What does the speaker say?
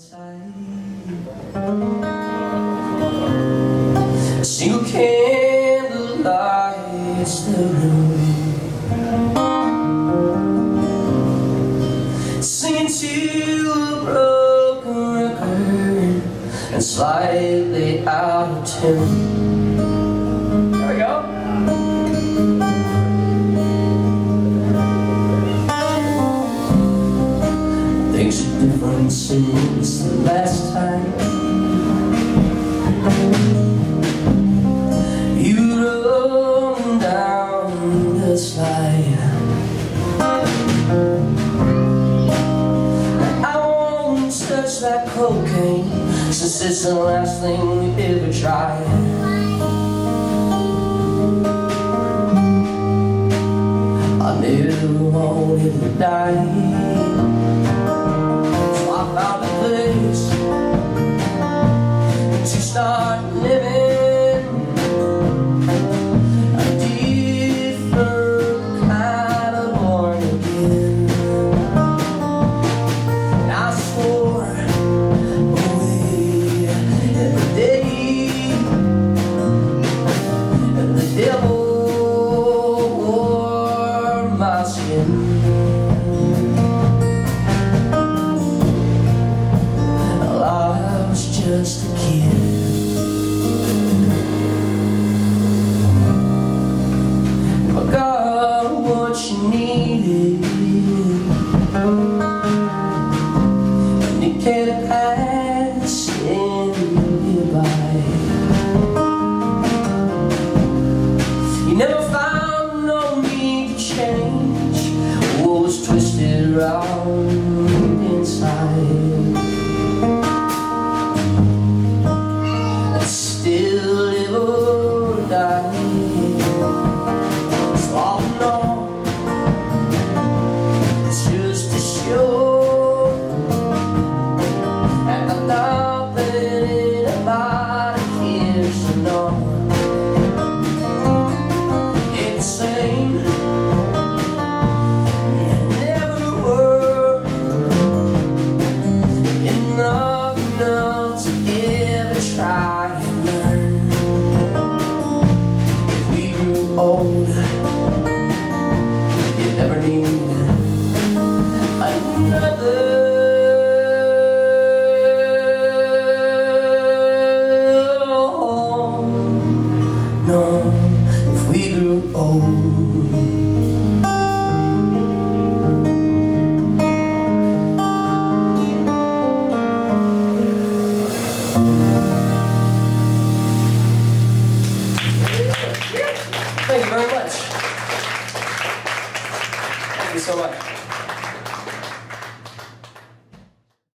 outside. Single candle lights the room. Singing to a broken record and slightly out of tune. There we go. Since the last time. You rolled down the slide. I won't touch that cocaine. Since it's the last thing we ever tried. I never wanted to die I was just a kid around No, if we grew old. Thank you very much. Thank you so much.